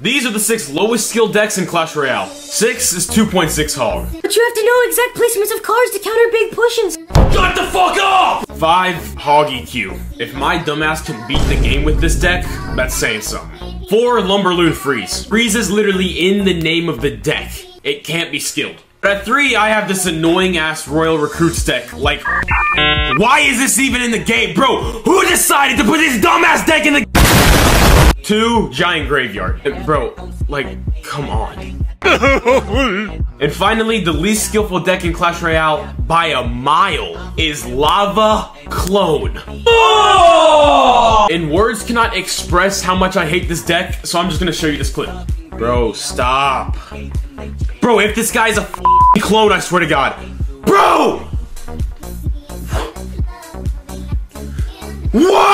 These are the six lowest skill decks in Clash Royale. Six is 2.6 hog. But you have to know exact placements of cards to counter big push-ins. Shut the fuck up! Five hog EQ. If my dumbass can beat the game with this deck, that's saying something. Four Lumberloon Freeze. Freeze is literally in the name of the deck. It can't be skilled. But At three, I have this annoying ass Royal Recruits deck. Like, why is this even in the game? Bro, who decided to put this dumbass deck in the Two, Giant Graveyard. Uh, Bro, like, come on. and finally, the least skillful deck in Clash Royale by a mile is Lava Clone. And words cannot express how much I hate this deck, so I'm just gonna show you this clip. Bro, stop. Bro, if this guy's a clone, I swear to God. Bro! What? Dude!